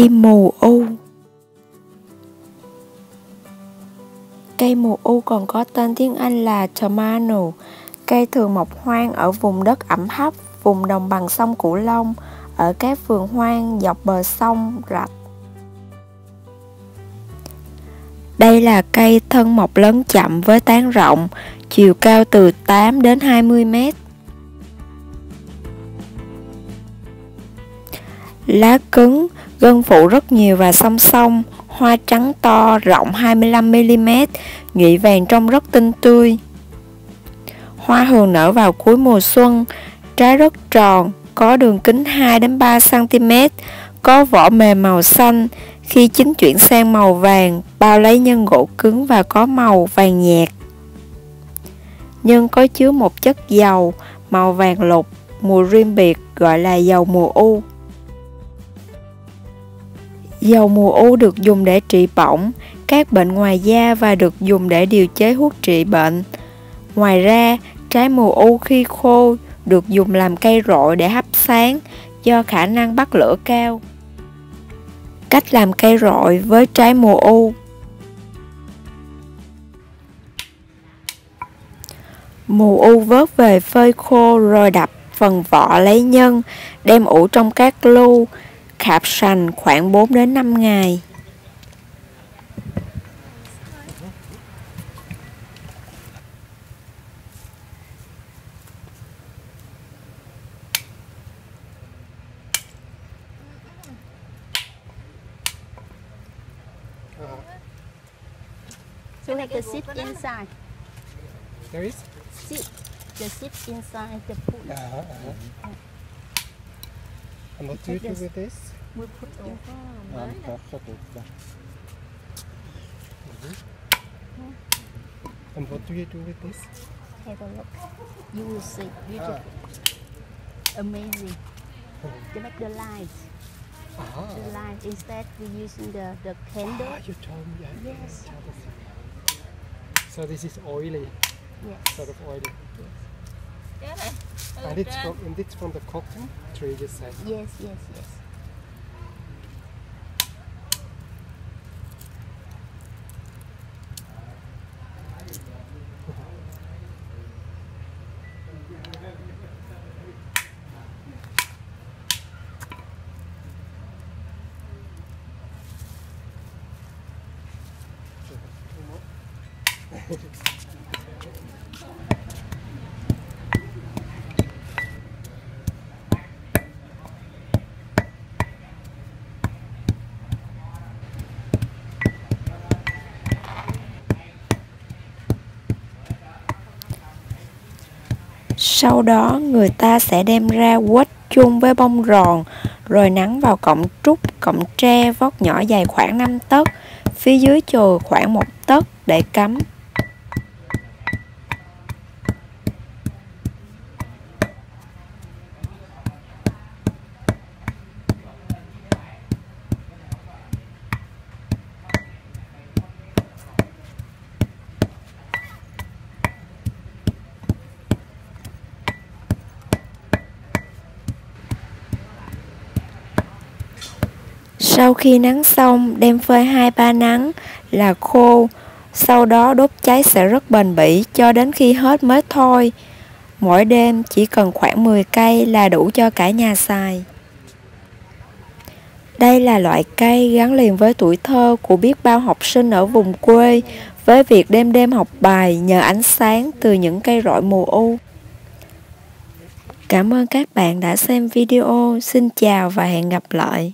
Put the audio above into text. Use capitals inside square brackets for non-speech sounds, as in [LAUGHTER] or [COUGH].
Cây mù u Cây mù u còn có tên tiếng Anh là tomato. Cây thường mọc hoang ở vùng đất ẩm thấp, vùng đồng bằng sông Cửu Long, ở các vườn hoang dọc bờ sông, rạch. Đây là cây thân mọc lớn chậm với tán rộng, chiều cao từ 8 đến 20 mét. Lá cứng, gân phụ rất nhiều và song song, hoa trắng to, rộng 25mm, nhụy vàng trông rất tinh tươi. Hoa thường nở vào cuối mùa xuân, trái rất tròn, có đường kính 2 đến 3 cm, có vỏ mềm màu xanh, khi chín chuyển sang màu vàng, bao lấy nhân gỗ cứng và có màu vàng nhạt. Nhân có chứa một chất dầu màu vàng lục, mùi riêng biệt gọi là dầu mùa u. Dầu mùa u được dùng để trị bỏng, các bệnh ngoài da và được dùng để điều chế thuốc trị bệnh. Ngoài ra, trái mùa u khi khô được dùng làm cây rọi để hấp sáng do khả năng bắt lửa cao. Cách làm cây rọi với trái mùa u Mù u vớt về phơi khô rồi đập phần vỏ lấy nhân, đem ủ trong các lu, khạp sành khoảng 4 đến 5 ngày. So have the seed inside. There is? Seed. The seed inside the pool. Uh-huh, uh-huh. And what do you do with this? We put in Um, perfect. Mhm. And what do you do with this? Have a look. You will see. Beautiful. Amazing. To make the light. Ah, The light. Instead, we using the, the candle. ah you told me. I Yes. So this is oily, Yes. sort of oily. Cái từ And it's from, and it's from the cotton tree, you said. Yes, yes, yes. [LAUGHS] Sau đó người ta sẽ đem ra quết chung với bông ròn rồi nắng vào cọng trúc, cọng tre vót nhỏ dài khoảng 5 tấc, phía dưới chồi khoảng một tấc để cắm. Sau khi nắng xong, đem phơi 2-3 nắng là khô, sau đó đốt cháy sẽ rất bền bỉ cho đến khi hết mới thôi. Mỗi đêm chỉ cần khoảng 10 cây là đủ cho cả nhà xài. Đây là loại cây gắn liền với tuổi thơ của biết bao học sinh ở vùng quê với việc đêm đêm học bài nhờ ánh sáng từ những cây rọi mùa u. Cảm ơn các bạn đã xem video. Xin chào và hẹn gặp lại.